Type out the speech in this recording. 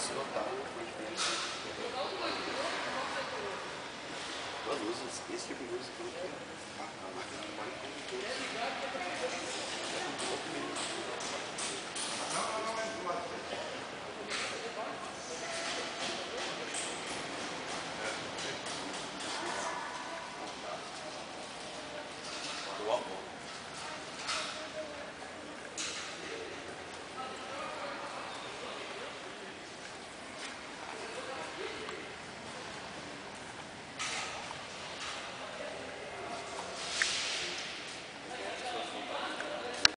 se notar. Duas luzes, esse tipo de luz